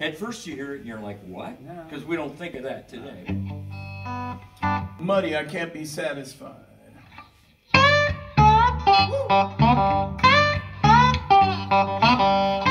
At first you hear it and you're like, what? Because we don't think of that today. Muddy, I can't be satisfied. Well,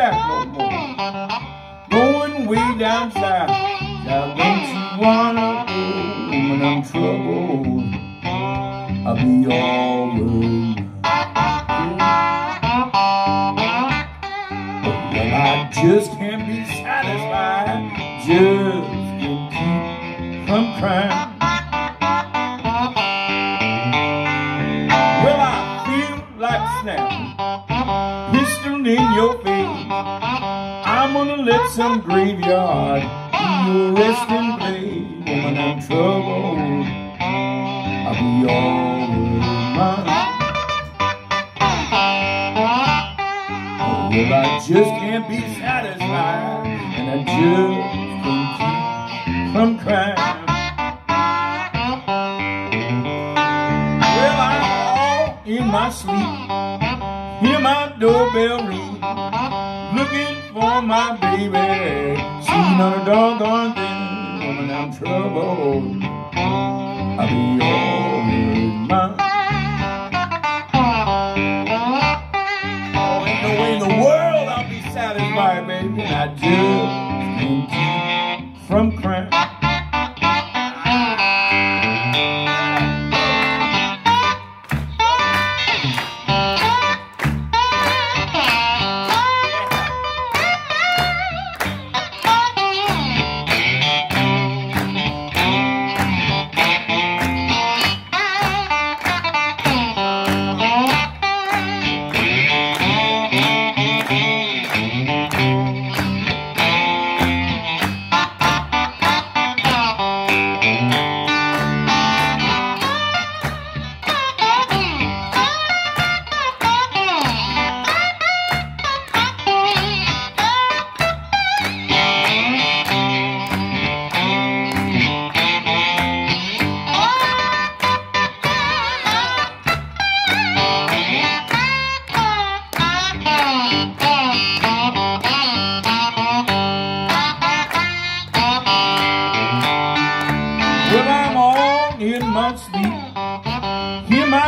back no more. Going way down south. Now don't you wanna go when I'm troubled? I'll be alright. Well, I just can't be satisfied. Just can't keep from crying. Well, I feel like snapping, pistol in your face. I'm gonna let some graveyard be your resting place. When I'm troubled, I'll be alright. Oh, well, I just can't be satisfied, and I just can't keep from crying. Well, I'm all in my sleep. Hear my doorbell ring. Looking for my baby. She eh. not a doggone thing. When I'm troubled, I'll be alright. Eh. Oh, ain't no way in the world I'll be satisfied, baby. I just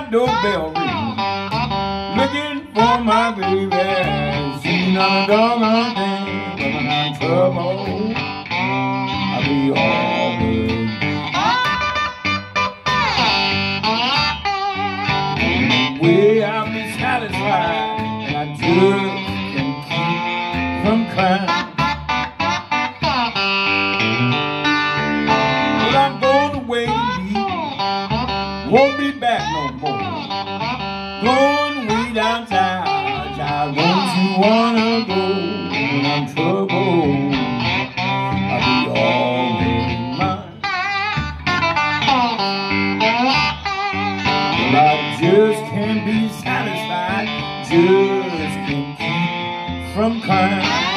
my doorbell ring. Looking for my baby. She not a doggone thing. But I'm troubled, I'll be alright. Way I'll be satisfied. And I just can't keep from crying. More. Going way down south. I don't you wanna go when I'm troubled? I'll be alright. Well, I just can't be satisfied. Just can't keep from crying.